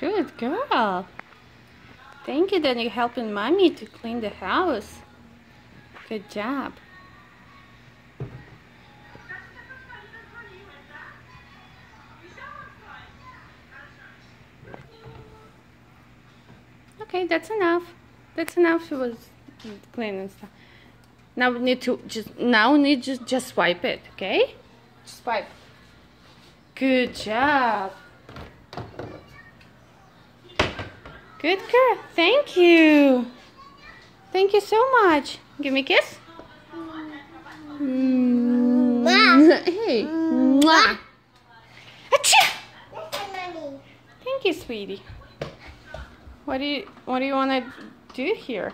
girl. Thank you that you're helping mommy to clean the house. Good job. Okay, that's enough. That's enough. She was cleaning stuff. Now we need to just now we need to just wipe it, okay? Just wipe. Good job. Good girl. Thank you. Thank you so much. Give me a kiss. Mwah. Mm. hey. Mwah. Thank you, sweetie. What do you What do you want to do here?